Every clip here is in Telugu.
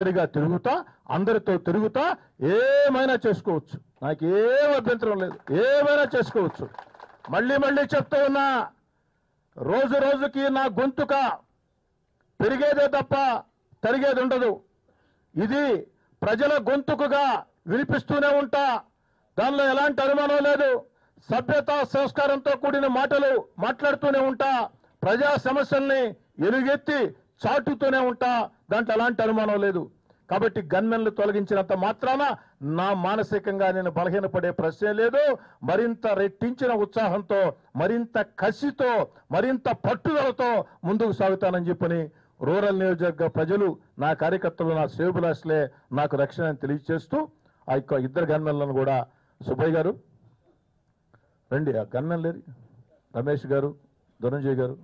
ఒంటరిగా తిరుగుతా అందరితో తిరుగుతా ఏమైనా చేసుకోవచ్చు. నాకు ఏం అభ్యంతరం లేదు. ఏమైనా చేసుకోవచ్చు. మళ్ళీ మళ్ళీ చెప్తూ ఉన్నా రోజు రోజుకి నా గొంతుక పెరిగేదే తప్ప తరిగేది ఉండదు. ఇది ప్రజల గొంతుకుగా వినిపిస్తూనే ఉంటా. దానిలో ఎలాంటి అనుమానం లేదు. సభ్యత సంస్కారంతో కూడిన మాటలు మాట్లాడుతూనే ఉంటా. ప్రజా సమస్యల్ని ఎలుగెత్తి చాటుతూనే ఉంటా దాంట్లో ఎలాంటి అనుమానం లేదు. కాబట్టి గన్మెన్లు తొలగించినంత మాత్రాన నా మానసికంగా నేను బలహీనపడే ప్రశ్నే లేదు. మరింత రెట్టించిన ఉత్సాహంతో మరింత కసితో మరింత పట్టుదలతో ముందుకు సాగుతానని చెప్పని రూరల్ నియోజకవర్గ ప్రజలు నా కార్యకర్తలు నా సేవకులాస్లే నాకు రక్షణ తెలియజేస్తూ ఆ యొక్క ఇద్దరు గన్మెన్లను కూడా సుబ్బయ్య గారు రండి ఆ గన్మెన్ లేరు రమేష్ గారు ధనంజయ్ గారు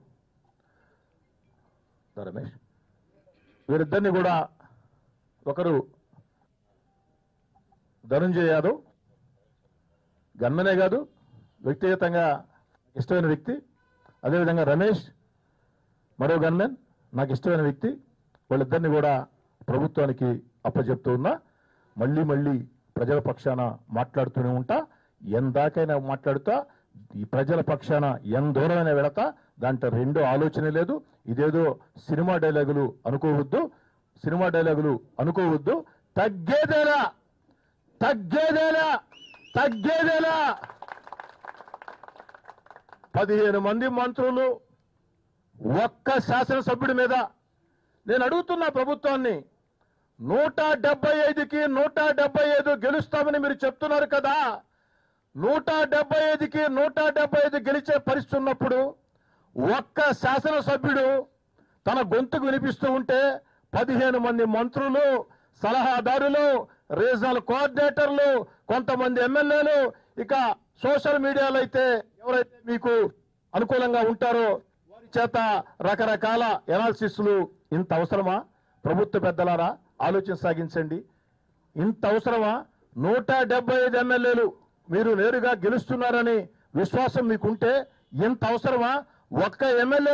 రమేష్. వీరిద్దరిని కూడా ఒకరు ధనుంజయ యాదవ్ గన్మనే కాదు వ్యక్తిగతంగా ఇష్టమైన వ్యక్తి అదేవిధంగా రమేష్ మరో గన్మెన్ నాకు ఇష్టమైన వ్యక్తి వాళ్ళిద్దరిని కూడా ప్రభుత్వానికి అప్పచెప్తూ ఉన్నా మళ్ళీ మళ్ళీ ప్రజల పక్షాన మాట్లాడుతూనే ఉంటా ఎందాకైనా మాట్లాడుతా ఈ ప్రజల పక్షాన ఎంత దూరమైనా వెళతా దాంట్లో రెండో ఆలోచన లేదు. ఇదేదో సినిమా డైలాగులు అనుకోవద్దు సినిమా డైలాగులు అనుకోవద్దు. తగ్గేదేలా తగ్గేదేలా తగ్గేదేలా. పదిహేను మంది మంత్రులు ఒక్క శాసనసభ్యుడి మీద. నేను అడుగుతున్నా ప్రభుత్వాన్ని నూట డెబ్బై ఐదుకి నూట డెబ్బై ఐదు గెలుస్తామని మీరు చెప్తున్నారు కదా. నూట డెబ్బై ఐదుకి నూట డెబ్బై ఐదు గెలిచే పరిస్థితి ఉన్నప్పుడు ఒక్క శాసనసభ్యుడు తన గొంతుకు వినిపిస్తూ ఉంటే పదిహేను మంది మంత్రులు సలహాదారులు రీజనల్ కోఆర్డినేటర్లు కొంతమంది ఎమ్మెల్యేలు ఇక సోషల్ మీడియాలో అయితే ఎవరైతే మీకు అనుకూలంగా ఉంటారో వారి చేత రకరకాల ఎనాలిసిస్లు ఇంత అవసరమా? ప్రభుత్వ పెద్దలారా ఆలోచన సాగించండి. ఇంత అవసరమా? నూట డెబ్బై ఐదు ఎమ్మెల్యేలు మీరు నేరుగా గెలుస్తున్నారని విశ్వాసం మీకుంటే ఎంత అవసరమా? ఒక్క ఎమ్మెల్యే